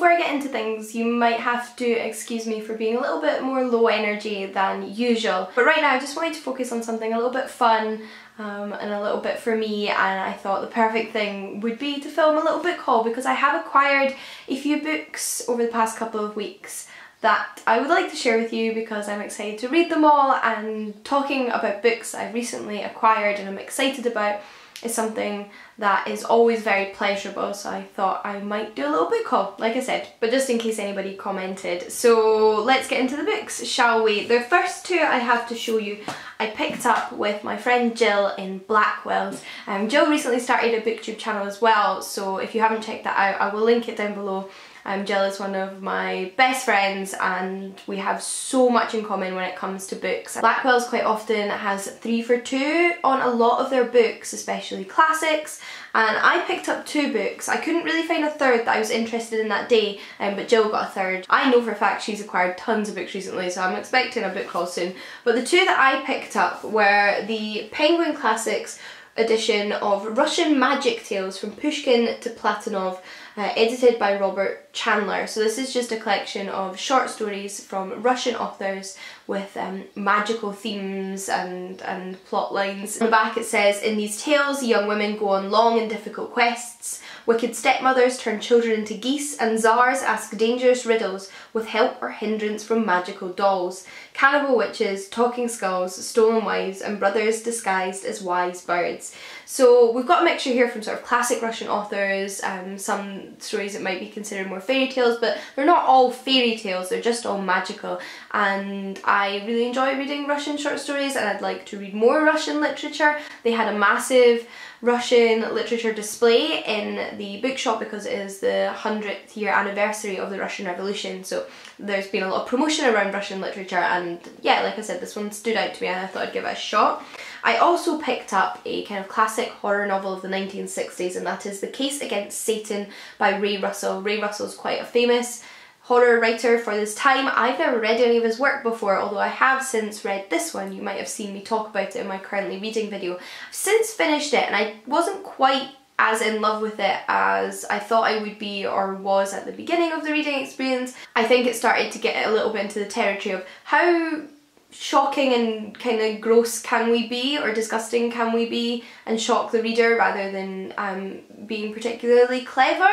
before I get into things, you might have to excuse me for being a little bit more low energy than usual. But right now I just wanted to focus on something a little bit fun um, and a little bit for me and I thought the perfect thing would be to film a little book haul because I have acquired a few books over the past couple of weeks that I would like to share with you because I'm excited to read them all and talking about books I've recently acquired and I'm excited about is something that is always very pleasurable so I thought I might do a little book haul like I said but just in case anybody commented. So let's get into the books shall we? The first two I have to show you I picked up with my friend Jill in Blackwells. Um, Jill recently started a booktube channel as well so if you haven't checked that out I will link it down below um, Jill is one of my best friends and we have so much in common when it comes to books. Blackwells quite often has three for two on a lot of their books, especially classics, and I picked up two books. I couldn't really find a third that I was interested in that day, um, but Jill got a third. I know for a fact she's acquired tons of books recently, so I'm expecting a book haul soon. But the two that I picked up were the Penguin Classics edition of Russian Magic Tales from Pushkin to Platonov uh, edited by Robert Chandler. So this is just a collection of short stories from Russian authors with um, magical themes and, and plot lines. On the back it says, in these tales young women go on long and difficult quests, wicked stepmothers turn children into geese and czars ask dangerous riddles with help or hindrance from magical dolls. Cannibal witches, talking skulls, stolen wives and brothers disguised as wise birds. So we've got a mixture here from sort of classic Russian authors, um, some stories that might be considered more fairy tales, but they're not all fairy tales, they're just all magical. And I really enjoy reading Russian short stories and I'd like to read more Russian literature. They had a massive Russian literature display in the bookshop because it is the 100th year anniversary of the Russian Revolution so there's been a lot of promotion around Russian literature and yeah like I said this one stood out to me and I thought I'd give it a shot. I also picked up a kind of classic horror novel of the 1960s and that is The Case Against Satan by Ray Russell. Ray Russell is quite a famous horror writer for this time. I've never read any of his work before, although I have since read this one. You might have seen me talk about it in my currently reading video. I've since finished it and I wasn't quite as in love with it as I thought I would be or was at the beginning of the reading experience. I think it started to get a little bit into the territory of how shocking and kind of gross can we be or disgusting can we be and shock the reader rather than um, being particularly clever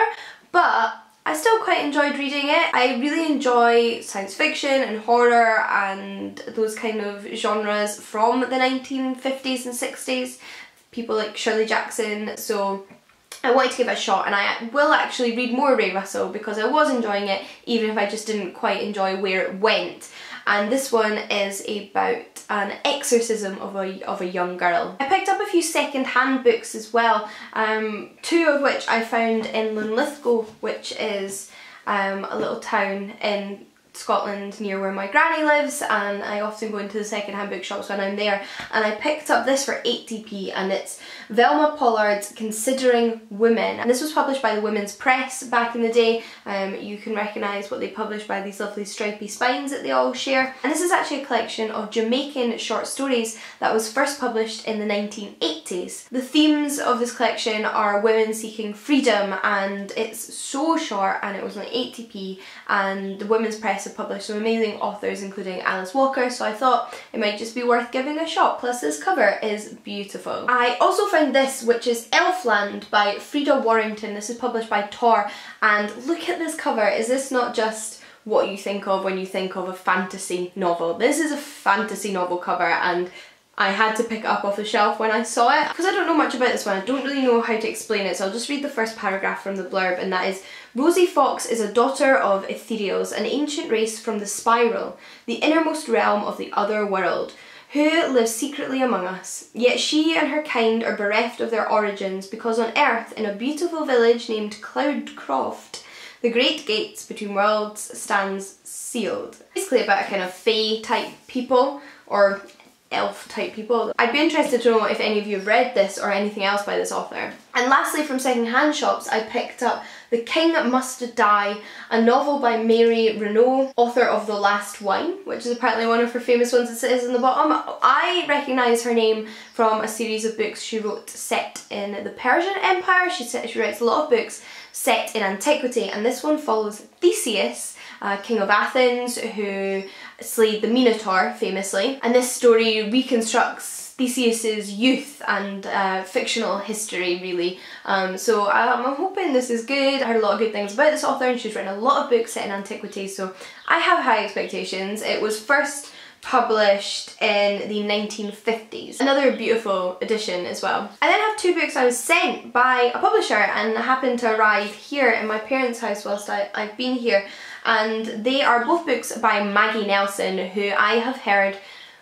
but I still quite enjoyed reading it. I really enjoy science fiction and horror and those kind of genres from the 1950s and 60s. People like Shirley Jackson, so I wanted to give it a shot and I will actually read more Ray Russell because I was enjoying it even if I just didn't quite enjoy where it went and this one is about an exorcism of a, of a young girl. I picked up a few second-hand books as well, um, two of which I found in Linlithgow which is um, a little town in Scotland near where my granny lives and I often go into the second-hand bookshops when I'm there and I picked up this for 80p and it's Velma Pollard's Considering Women and this was published by the Women's Press back in the day. Um, you can recognise what they published by these lovely stripy spines that they all share and this is actually a collection of Jamaican short stories that was first published in the 1980s. The themes of this collection are women seeking freedom and it's so short and it was only 80p and the Women's Press have published some amazing authors including Alice Walker so I thought it might just be worth giving a shot plus this cover is beautiful. I also found this which is Elfland by Freda Warrington. This is published by Tor and look at this cover. Is this not just what you think of when you think of a fantasy novel? This is a fantasy novel cover and I had to pick it up off the shelf when I saw it. Because I don't know much about this one, I don't really know how to explain it, so I'll just read the first paragraph from the blurb, and that is, Rosie Fox is a daughter of Aetherials, an ancient race from the Spiral, the innermost realm of the other world, who lives secretly among us. Yet she and her kind are bereft of their origins, because on Earth, in a beautiful village named Cloudcroft, the great gates between worlds stands sealed. Basically about a kind of fae type people, or elf type people. I'd be interested to know if any of you have read this or anything else by this author. And lastly from second-hand shops I picked up The King Must Die, a novel by Mary Renault, author of The Last Wine, which is apparently one of her famous ones it says in the bottom. I recognise her name from a series of books she wrote set in the Persian Empire. She, she writes a lot of books set in antiquity and this one follows Theseus, uh, king of Athens who slayed the Minotaur famously and this story reconstructs Theseus's youth and uh, fictional history really. Um, so um, I'm hoping this is good. I heard a lot of good things about this author and she's written a lot of books set in antiquity so I have high expectations. It was first published in the 1950s. Another beautiful edition as well. I then have two books I was sent by a publisher and happened to arrive here in my parents' house whilst I, I've been here and they are both books by Maggie Nelson who I have heard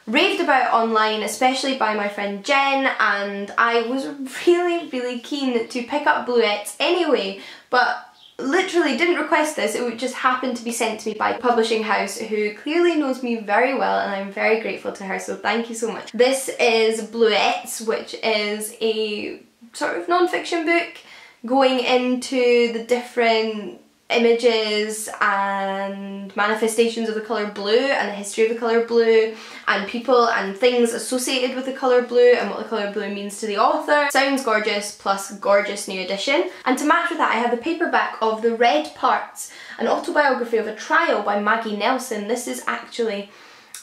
raved about online, especially by my friend Jen, and I was really, really keen to pick up Bluets anyway, but literally didn't request this, it just happened to be sent to me by publishing house who clearly knows me very well and I'm very grateful to her, so thank you so much. This is Bluets, which is a sort of non-fiction book going into the different images and manifestations of the colour blue and the history of the colour blue and people and things associated with the colour blue and what the colour blue means to the author. Sounds gorgeous plus gorgeous new edition. And to match with that I have the paperback of The Red Parts, an autobiography of a trial by Maggie Nelson. This is actually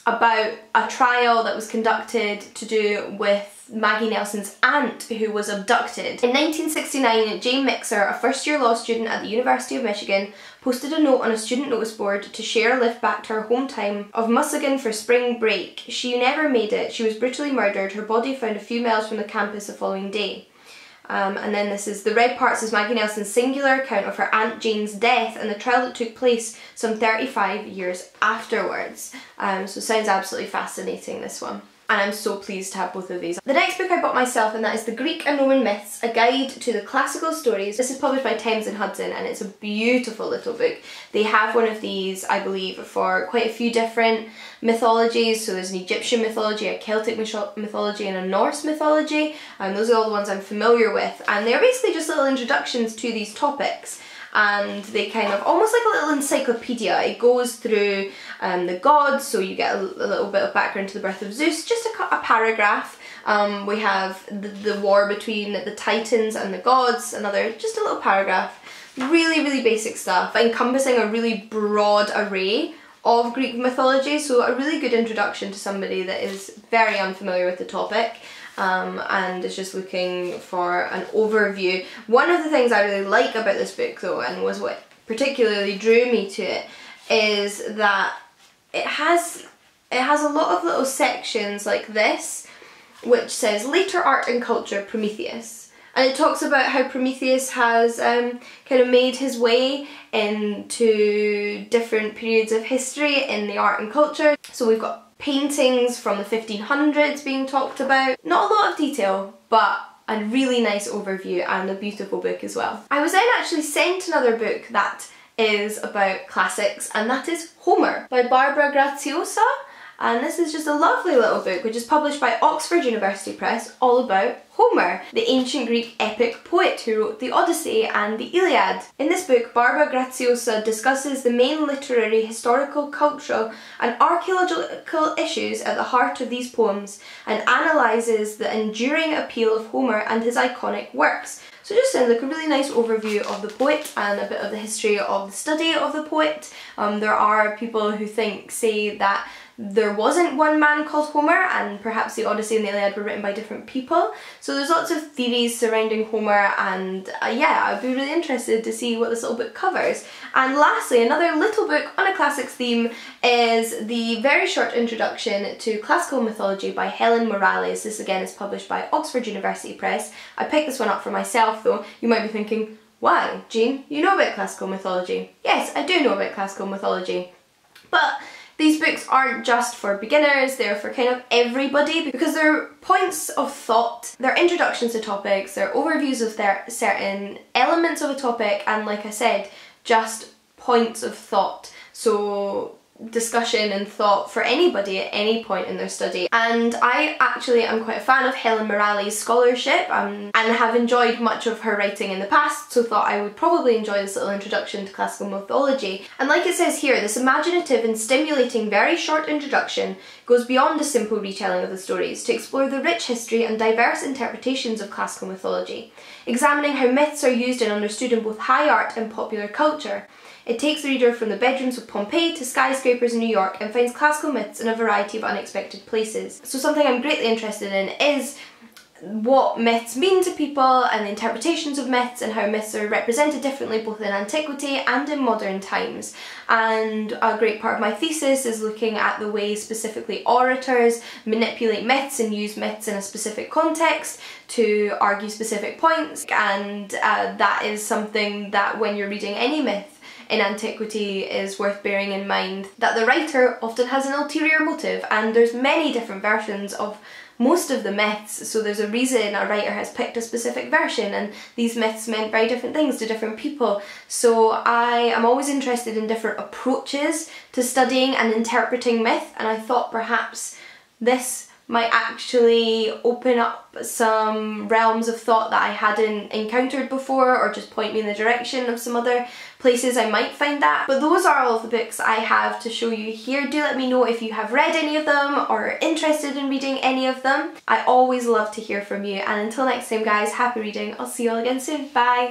about a trial that was conducted to do with Maggie Nelson's aunt who was abducted. In 1969, Jane Mixer, a first year law student at the University of Michigan, posted a note on a student notice board to share a lift back to her hometown of Muskegon for spring break. She never made it. She was brutally murdered, her body found a few miles from the campus the following day. Um, and then this is the red parts is Maggie Nelson's singular account of her Aunt Jane's death and the trial that took place some 35 years afterwards. Um, so sounds absolutely fascinating this one and I'm so pleased to have both of these. The next book I bought myself and that is The Greek and Roman Myths, a guide to the classical stories. This is published by Thames and Hudson and it's a beautiful little book. They have one of these, I believe, for quite a few different mythologies. So there's an Egyptian mythology, a Celtic mythology and a Norse mythology and those are all the ones I'm familiar with and they're basically just little introductions to these topics and they kind of, almost like a little encyclopedia, it goes through um, the gods, so you get a, a, little bit of background to the birth of Zeus, just a, a paragraph. Um, we have the, the war between the titans and the gods, another, just a little paragraph. Really, really basic stuff, encompassing a really broad array of Greek mythology, so a really good introduction to somebody that is very unfamiliar with the topic um, and is just looking for an overview. One of the things I really like about this book though, and was what particularly drew me to it, is that it has it has a lot of little sections like this which says later art and culture Prometheus and it talks about how Prometheus has um, kind of made his way into different periods of history in the art and culture. So we've got paintings from the 1500s being talked about. Not a lot of detail, but a really nice overview and a beautiful book as well. I was then actually sent another book that is about classics and that is Homer by Barbara Graziosi and this is just a lovely little book which is published by Oxford University Press all about Homer, the ancient Greek epic poet who wrote the Odyssey and the Iliad. In this book, Barbara Graziosi discusses the main literary, historical, cultural and archaeological issues at the heart of these poems and analyses the enduring appeal of Homer and his iconic works, so just sounds like a really nice overview of the poet and a bit of the history of the study of the poet. Um, there are people who think, say that there wasn't one man called Homer and perhaps the Odyssey and the Iliad were written by different people. So there's lots of theories surrounding Homer and uh, yeah, I'd be really interested to see what this little book covers. And lastly, another little book on a classics theme is the very short introduction to classical mythology by Helen Morales. This again is published by Oxford University Press. I picked this one up for myself though. You might be thinking, why, Jean? You know about classical mythology. Yes, I do know about classical mythology. But these books aren't just for beginners, they're for kind of everybody because they're points of thought, they're introductions to topics, they're overviews of their certain elements of a topic and like I said, just points of thought. So discussion and thought for anybody at any point in their study. And I actually am quite a fan of Helen Morales' scholarship um, and have enjoyed much of her writing in the past, so thought I would probably enjoy this little introduction to classical mythology. And like it says here, this imaginative and stimulating very short introduction goes beyond a simple retelling of the stories to explore the rich history and diverse interpretations of classical mythology, examining how myths are used and understood in both high art and popular culture. It takes the reader from the bedrooms of Pompeii to skyscrapers in New York and finds classical myths in a variety of unexpected places. So something I'm greatly interested in is what myths mean to people and the interpretations of myths and how myths are represented differently both in antiquity and in modern times. And a great part of my thesis is looking at the way specifically orators manipulate myths and use myths in a specific context to argue specific points and uh, that is something that when you're reading any myth in antiquity is worth bearing in mind that the writer often has an ulterior motive and there's many different versions of most of the myths, so there's a reason a writer has picked a specific version and these myths meant very different things to different people. So I am always interested in different approaches to studying and interpreting myth and I thought perhaps this might actually open up some realms of thought that I hadn't encountered before or just point me in the direction of some other places I might find that. But those are all the books I have to show you here. Do let me know if you have read any of them or are interested in reading any of them. I always love to hear from you and until next time guys, happy reading. I'll see you all again soon. Bye!